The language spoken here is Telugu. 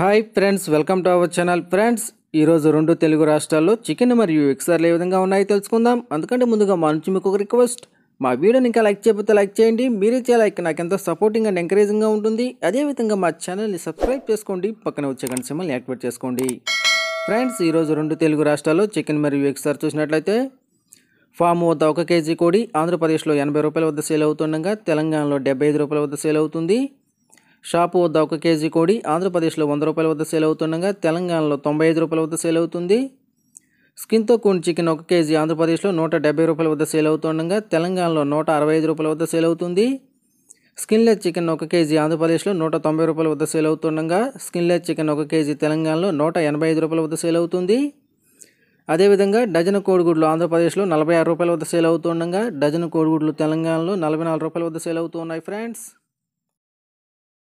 Hi friends welcome to our channel. Friends ఈరోజు రెండు తెలుగు రాష్ట్రాల్లో చికెన్ మరియు ఎక్సర్లు ఏ విధంగా ఉన్నాయో తెలుసుకుందాం. అందుకంటే ముందుగా మా నుంచి మీకు ఒక రిక్వెస్ట్. మా వీడియోని ఇంకా లైక్ చేయకపోతే లైక్ చేయండి. మీరు ఇచ్చే లైక్ నాకు ఎంతో సపోర్టింగ్ అండ్ ఎంకరేజింగ్గా ఉంటుంది. అదేవిధంగా మా ఛానల్ని సబ్స్క్రైబ్ చేసుకోండి. పక్కన వచ్చే గంట సిమ్మల్ని యాక్టివేట్ చేసుకోండి. ఫ్రెండ్స్ ఈరోజు రెండు తెలుగు రాష్ట్రాల్లో చికెన్ మరియు ఎక్సర్ చూసినట్లయితే ఫామ్ వద్ద ఒక కేజీ కోడి ఆంధ్రప్రదేశ్లో ఎనభై రూపాయల వద్ద సేల్ అవుతుండగా తెలంగాణలో డెబ్బై ఐదు రూపాయల వద్ద సేల్ అవుతుంది. షాపు వద్ద ఒక కేజీ కోడి ఆంధ్రప్రదేశ్లో వంద రూపాయల వద్ద సేల్ అవుతుండగా తెలంగాణలో తొంభై ఐదు రూపాయల వద్ద సేల్ అవుతుంది. స్కిన్తో కూడిన చికెన్ ఒక కేజీ ఆంధ్రప్రదేశ్లో నూట డెబ్బై రూపాయల వద్ద సేల్ అవుతుండగా తెలంగాణలో నూట అరవై ఐదు రూపాయల వద్ద సేల్ అవుతుంది. స్కిన్లెస్ చికెన్ ఒక కేజీ ఆంధ్రప్రదేశ్లో నూట తొంభై రూపాయల వద్ద సేల్ అవుతుండగా స్కిన్లెస్ చికెన్ ఒక కేజీ తెలంగాణలో నూట ఎనభై ఐదు రూపాయల వద్ద సేల్ అవుతుంది. అదేవిధంగా డజన్ కోడిగుడ్లు ఆంధ్రప్రదేశ్లో నలభై ఆరు రూపాయల వద్ద సేల్ అవుతుండగా డజన్ కోడిగుడ్లు తెలంగాణలో నలభై నాలుగు రూపాయల వద్ద సేల్ అవుతున్నాయి ఫ్రెండ్స్.